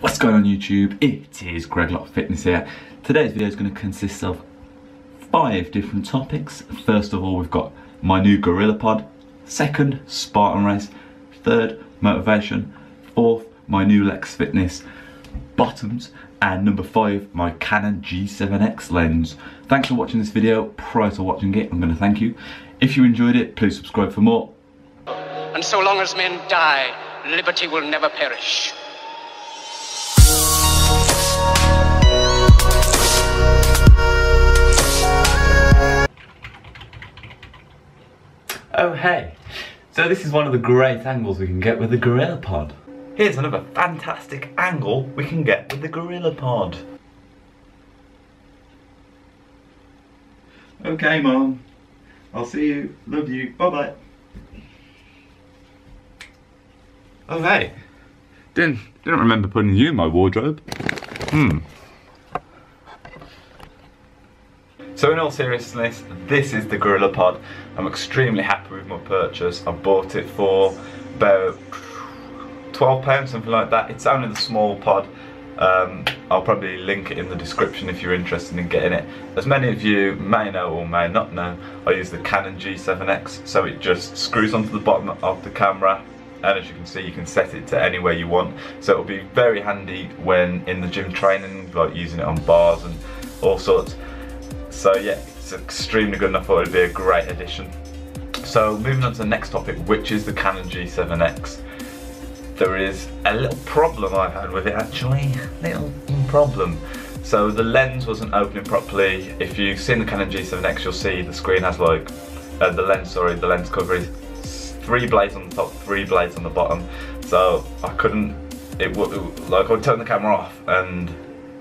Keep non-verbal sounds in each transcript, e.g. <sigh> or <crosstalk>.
What's going on YouTube? It is Greg Lock Fitness here. Today's video is going to consist of five different topics. First of all, we've got my new Gorilla Pod. Second, Spartan Race. Third, motivation. Fourth, my new Lex Fitness bottoms. And number five, my Canon G7X lens. Thanks for watching this video. Prior to watching it, I'm going to thank you. If you enjoyed it, please subscribe for more. And so long as men die, liberty will never perish. Oh hey, so this is one of the great angles we can get with the Gorilla Pod. Here's another fantastic angle we can get with the Gorilla Pod. Okay mom, I'll see you, love you, bye bye. Oh hey, didn't, didn't remember putting you in my wardrobe. Hmm. So in all seriousness, this is the Gorilla Pod. I'm extremely happy with my purchase. I bought it for about 12 pounds, something like that. It's only the small pod. Um, I'll probably link it in the description if you're interested in getting it. As many of you may know or may not know, I use the Canon G7X, so it just screws onto the bottom of the camera and as you can see you can set it to anywhere you want so it'll be very handy when in the gym training like using it on bars and all sorts so yeah, it's extremely good and I thought it'd be a great addition. So moving on to the next topic, which is the Canon G7X. There is a little problem I've had with it actually, little problem. So the lens wasn't opening properly. If you've seen the Canon G7X, you'll see the screen has like, uh, the lens, sorry, the lens cover is three blades on the top, three blades on the bottom. So I couldn't, it would, like I would turn the camera off and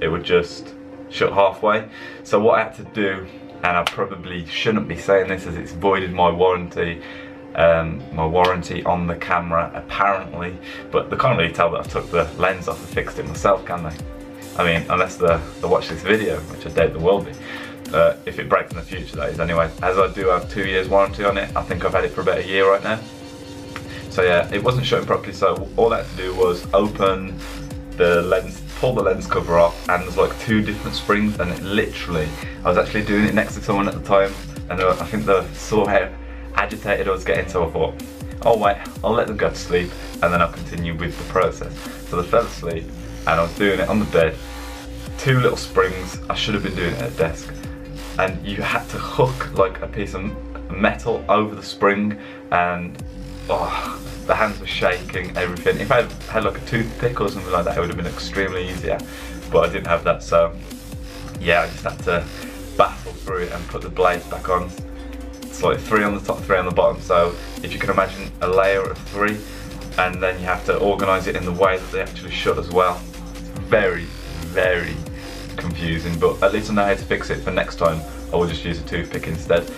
it would just shut halfway. So what I had to do, and I probably shouldn't be saying this as it's voided my warranty, um, my warranty on the camera apparently, but they can't really tell that I took the lens off and fixed it myself, can they? I mean, unless they, they watch this video, which I doubt they will be. Uh, if it breaks in the future that is anyway. As I do have two years warranty on it, I think I've had it for about a year right now. So yeah, it wasn't shutting properly, so all I had to do was open the lens pull the lens cover off and there's like two different springs and it literally, I was actually doing it next to someone at the time and uh, I think they saw how agitated I was getting so I thought, oh wait, I'll let them go to sleep and then I'll continue with the process. So they fell asleep and I was doing it on the bed, two little springs, I should have been doing it at a desk and you had to hook like a piece of metal over the spring and oh, the hands were shaking, everything. If I had, had like a toothpick or something like that, it would have been extremely easier. But I didn't have that, so yeah, I just had to battle through it and put the blades back on. It's like three on the top, three on the bottom. So if you can imagine a layer of three, and then you have to organise it in the way that they actually shut as well. very, very confusing, but at least I know how to fix it for next time. I will just use a toothpick instead.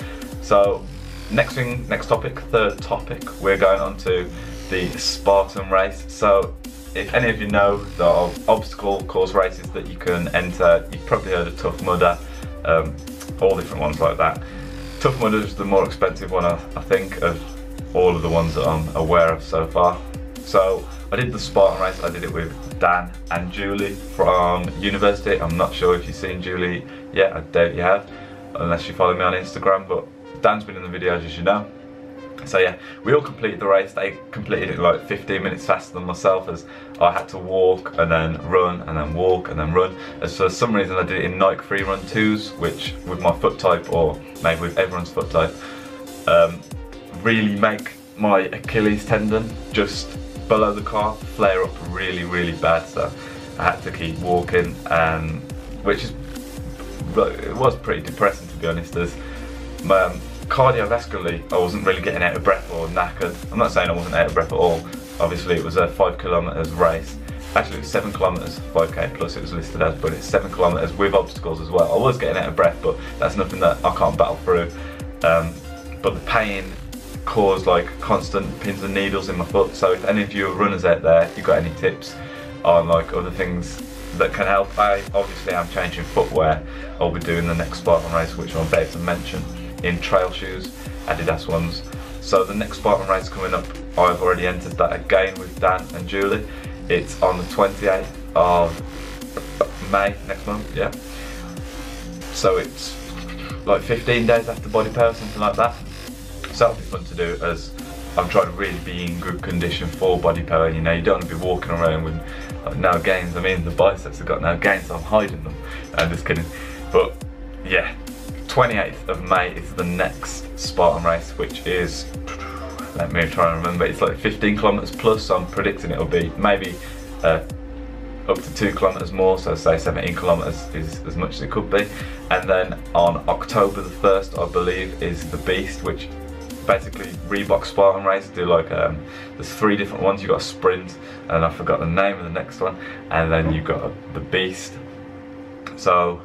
So next thing, next topic, third topic, we're going on to the Spartan race. So if any of you know the obstacle course races that you can enter, you've probably heard of Tough Mudder, um, all different ones like that. Tough Mudder is the more expensive one, I, I think, of all of the ones that I'm aware of so far. So I did the Spartan race, I did it with Dan and Julie from university. I'm not sure if you've seen Julie yet, I doubt you have, unless you follow me on Instagram, but Dan's been in the videos as you know. So yeah, we all completed the race. They completed it like 15 minutes faster than myself as I had to walk and then run and then walk and then run. As for some reason I did it in Nike Free Run 2s, which with my foot type or maybe with everyone's foot type, um, really make my Achilles tendon just below the calf flare up really, really bad. So I had to keep walking, and which is, it was pretty depressing to be honest as um, cardiovascularly, I wasn't really getting out of breath or knackered. I'm not saying I wasn't out of breath at all. Obviously, it was a five kilometers race. Actually, it was seven kilometers, 5k plus it was listed as, but it's seven kilometers with obstacles as well. I was getting out of breath, but that's nothing that I can't battle through. Um, but the pain caused like constant pins and needles in my foot. So if any of you are runners out there, if you got any tips on like other things that can help? I obviously I'm changing footwear. I'll be doing the next Spartan race, which I'm about to mention in trail shoes, Adidas ones. So the next Spartan race coming up, I've already entered that again with Dan and Julie. It's on the 28th of May next month, yeah. So it's like 15 days after body power, something like that. So that'll be fun to do as I'm trying to really be in good condition for body power. You know, you don't want to be walking around with like, no gains. I mean, the biceps have got no gains, so I'm hiding them. I'm just kidding. But yeah, 28th of May is the next Spartan race, which is, let me try and remember, it's like 15 kilometers plus, so I'm predicting it'll be maybe uh, up to two kilometers more, so say 17 kilometers is as much as it could be. And then on October the 1st, I believe, is the Beast, which basically Reebok Spartan race. Do like um, there's three different ones. You got a sprint, and I forgot the name of the next one, and then you got the Beast. So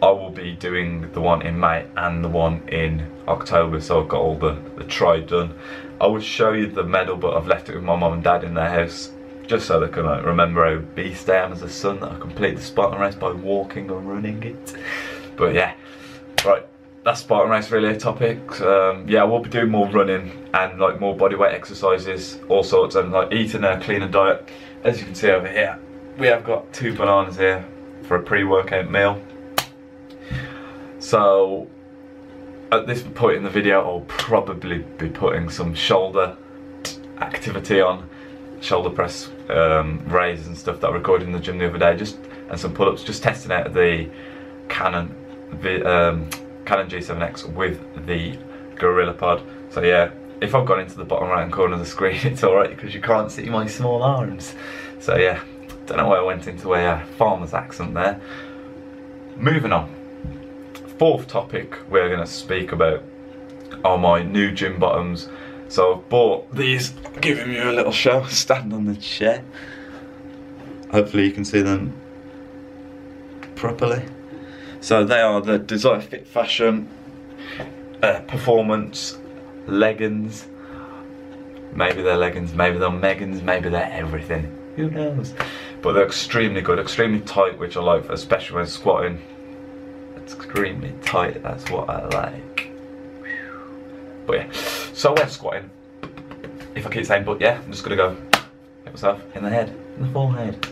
I will be doing the one in May and the one in October. So I've got all the the try done. I will show you the medal, but I've left it with my mum and dad in their house. Just so they can like, remember how beast I am as a son that I complete the Spartan race by walking or running it. But yeah, right, that's Spartan race really a topic. Um, yeah, we'll be doing more running and like more bodyweight exercises, all sorts, and like eating a cleaner diet. As you can see over here, we have got two bananas here for a pre-workout meal. So at this point in the video, I'll probably be putting some shoulder activity on, shoulder press um, raises and stuff that I recorded in the gym the other day, just and some pull-ups, just testing out the Canon um, Canon G7X with the Gorilla Pod. So yeah, if I've gone into the bottom right hand corner of the screen, <laughs> it's alright because you can't see my small arms. So yeah, don't know why I went into a uh, farmer's accent there. Moving on. Fourth topic we're going to speak about are my new gym bottoms. So I've bought these, giving you a little show, <laughs> stand on the chair. Hopefully you can see them properly. So they are the Desire Fit Fashion uh, Performance leggings. Maybe they're leggings, maybe they're Megans, maybe they're everything. Who knows? But they're extremely good, extremely tight, which I like, especially when squatting. Extremely tight, that's what I like. But yeah, so when squatting, if I keep saying but yeah, I'm just gonna go hit myself in the head, in the forehead.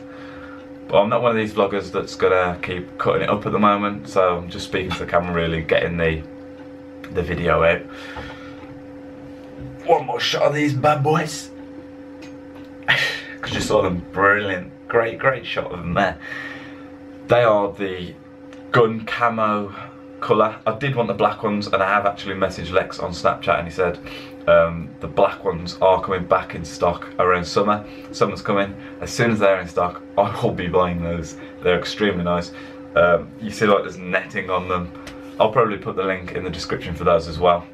But I'm not one of these vloggers that's gonna keep cutting it up at the moment, so I'm just speaking to the camera really, getting the the video out. One more shot of these bad boys. <sighs> Because you saw them brilliant, great, great shot of them there. They are the gun camo colour. I did want the black ones and I have actually messaged Lex on Snapchat and he said um, the black ones are coming back in stock around summer. Summer's coming. As soon as they're in stock, <laughs> I will be buying those. They're extremely nice. Um, you see like there's netting on them. I'll probably put the link in the description for those as well.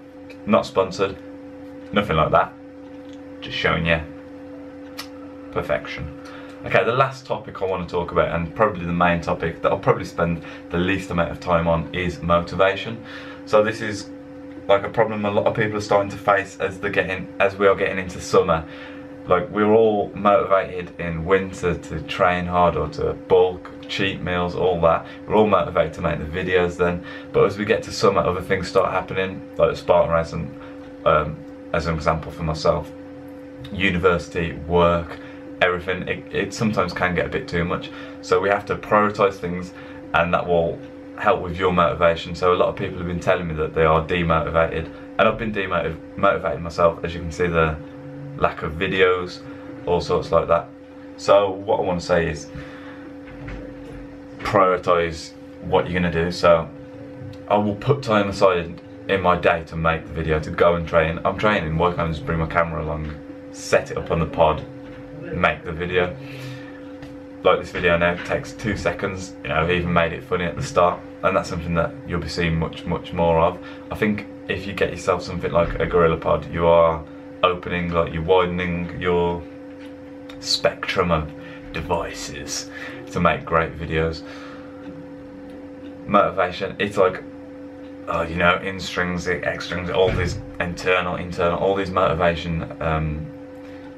Not sponsored, nothing like that. Just showing you perfection. Okay, the last topic I want to talk about, and probably the main topic that I'll probably spend the least amount of time on, is motivation. So this is like a problem a lot of people are starting to face as they're getting as we are getting into summer. Like we're all motivated in winter to train hard or to bulk, cheat meals, all that. We're all motivated to make the videos then. But as we get to summer, other things start happening, like the Spartan race, and um, as an example for myself, university, work, everything. It, it sometimes can get a bit too much. So we have to prioritize things, and that will help with your motivation. So a lot of people have been telling me that they are demotivated, and I've been demotivated myself. As you can see, the lack of videos, all sorts like that. So what I want to say is prioritize what you're going to do. So I will put time aside in my day to make the video, to go and train. I'm training, why can't I just bring my camera along, set it up on the pod, make the video. Like this video now takes two seconds, you know, I've even made it funny at the start, and that's something that you'll be seeing much, much more of. I think if you get yourself something like a Gorilla Pod, you are opening, like you're widening your spectrum of devices to make great videos. Motivation, it's like, oh, you know, intrinsic, extrinsic, all these internal, internal, all these motivation um,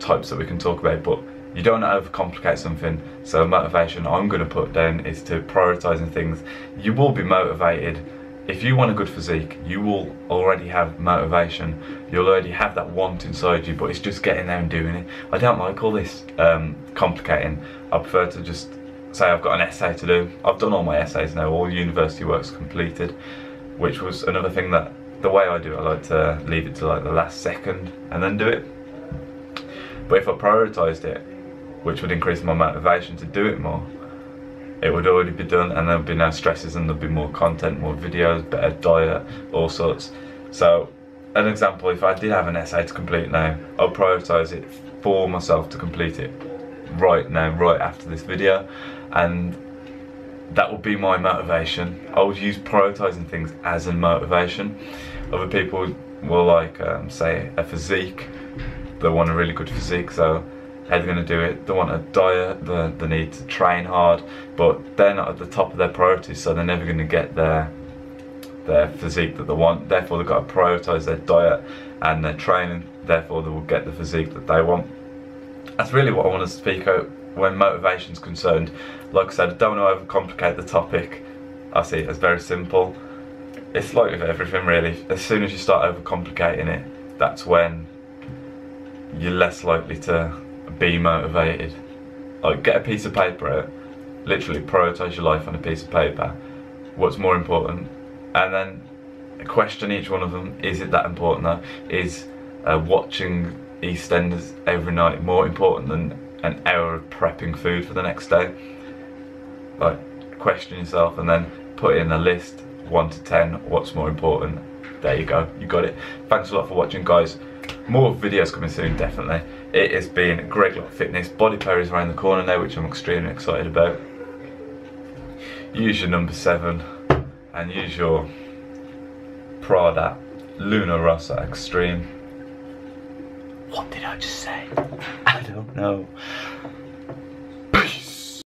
types that we can talk about, but you don't want to overcomplicate something. So motivation I'm going to put down is to prioritizing things. You will be motivated if you want a good physique, you will already have motivation. You'll already have that want inside you, but it's just getting there and doing it. I don't like all this um, complicating. I prefer to just say I've got an essay to do. I've done all my essays now, all university work's completed, which was another thing that the way I do it, I like to leave it to like the last second and then do it. But if I prioritised it, which would increase my motivation to do it more, it would already be done and there'd be no stresses and there'd be more content, more videos, better diet, all sorts. So an example, if I did have an essay to complete now, I'll prioritise it for myself to complete it right now, right after this video and that would be my motivation. I would use prioritising things as a motivation. Other people will like um, say a physique, they want a really good physique so they're going to do it. They want a diet, they, they need to train hard, but they're not at the top of their priorities, so they're never going to get their their physique that they want. Therefore, they've got to prioritise their diet and their training. Therefore, they will get the physique that they want. That's really what I want to speak out when motivation's concerned. Like I said, I don't want to overcomplicate the topic. I see it as very simple. It's like with everything, really. As soon as you start overcomplicating it, that's when you're less likely to be motivated. Like get a piece of paper out, literally prioritize your life on a piece of paper. What's more important, and then question each one of them. Is it that important though? Is uh, watching EastEnders every night more important than an hour of prepping food for the next day? Like question yourself and then put in a list one to ten. What's more important? There you go. You got it. Thanks a lot for watching, guys. More videos coming soon, definitely. It has been Greg Lock Fitness. Body Power is around the corner now, which I'm extremely excited about. Use your number seven and use your Prada Luna Rossa Extreme. What did I just say? I don't know.